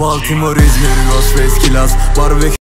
Baltimore, İzmir, Ghostface, Kilas Barbekü